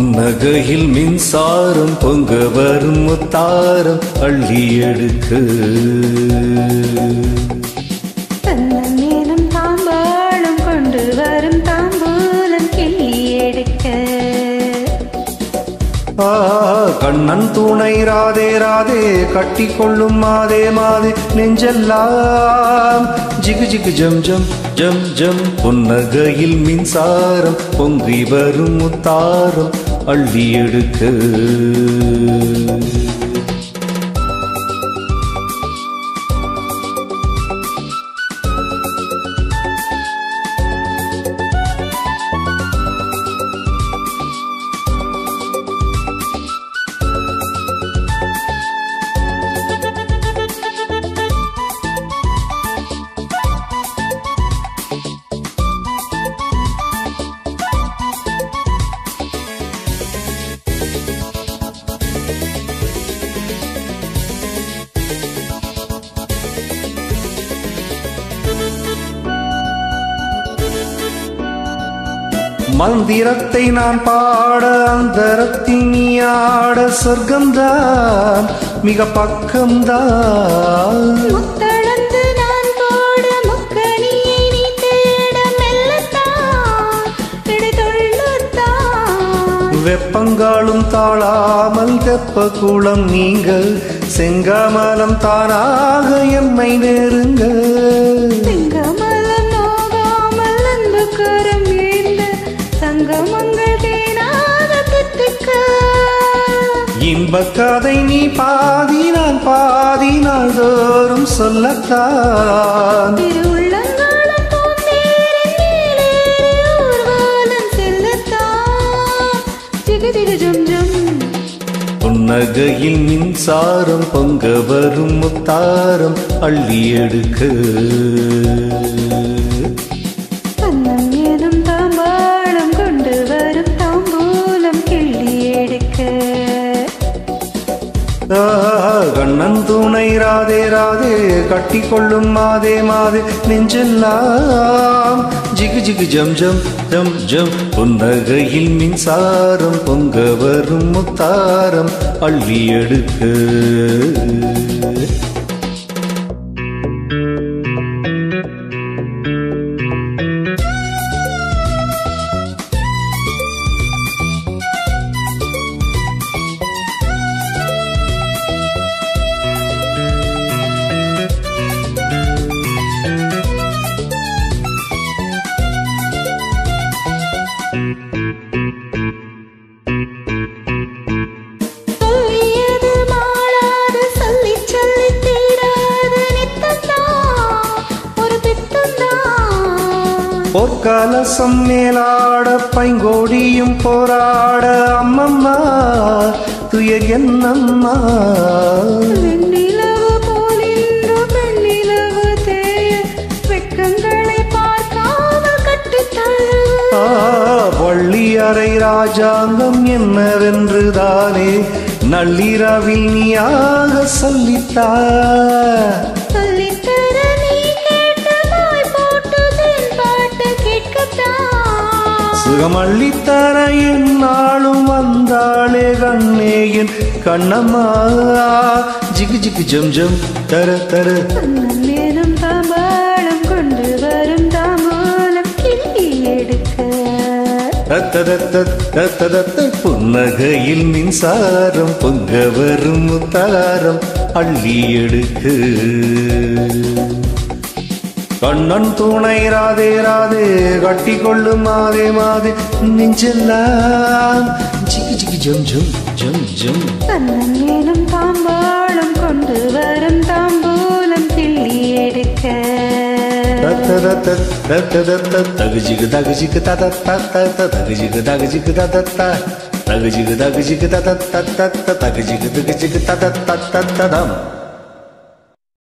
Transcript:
புன்னகையில் மின்சாரம் பொங்க வரும் முத்தாரம் அள்ளி எடுக்க தாம்பாளம் கொண்டு வரும் தாம்பூலம் கிள்ளி எடுக்க. கண்ணன் துணை ராதே ராதே கட்டி கொள்ளும் மாதே மாதே நெஞ்செல்லாம். ஜிகு ஜிகு ஜம் ஜம் ஜம் ஜம். புன்னகையில் மின்சாரம் பொங்கி வரும் முத்தாரம் அள்ளி எடுக்க மந்திரத்தை நான் பாட ஆட சொர்க்கம்தான் மிக பக்கம்தான். வெப்பங்காலும் தாழாமல் தெப்ப குளம் நீங்க செங்கமலம் தானாக எம்மை நெருங்க இன்பக் கதை நீ பாதி நான் பாதி மேலேறி ஊர்வலம் செல்லத்தான். புன்னகையில் மின்சாரம் பொங்க வரும் முத்தாரம் அள்ளி எடுக்க. கண்ணன் துணை ராதே ராதே கட்டி கொள்ளும் மாதே மாதே நெஞ்செல்லாம் ஜிகு ஜிகு ஜம் ஜம் ஜம் ஜம். புன்னகையில் மின்சாரம் பொங்க வரும் முத்தாரம் அள்ளி எடுக்க வெட்கங்களை பார்க்காமல் கட்டித் தழுவு ஆ, வள்ளி அறை ராஜாங்கம் என்னவென்று தானே நள்ளிரவில் நீயாக சொல்லித்தா. சொல்லித்தர சுகமள்ளித்தர என்னாலும் வந்தாளே கண்ணே என் கண்ணம்மா ஜிகு ஜிகு ஜம் ஜம் தர தர. நேரம் தாம்பாளம் கொண்டு வரும் தாம்பூலம் கிள்ளி எடுக்க. தத்ததத்த புன்னகையில் மின்சாரம் பொங்க வரும் முத்தாரம் அள்ளி எடுக்கு. கண்ணன் துணை ராதே ராதே கட்டி கொள்ளும் மாதே மாதே நெஞ்செல்லாம் ஜிகி ஜிகி ஜம் ஜம் ஜம் ஜம் அண்ணன் நேரம் தாம்பாளம் கொண்டு வரும் தாம்பூலம் கிள்ளி எடுக்க தகுஜிகு தகுஜிகு தத தகுஜிகு தகுஜிகு தத தகுஜிகு தகுஜிகு தத தத்த தகுஜிகு தகுஜிகு தத தத்த ததம்